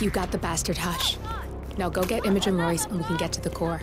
You got the bastard, Hush. Now go get Imogen Royce and we can get to the core.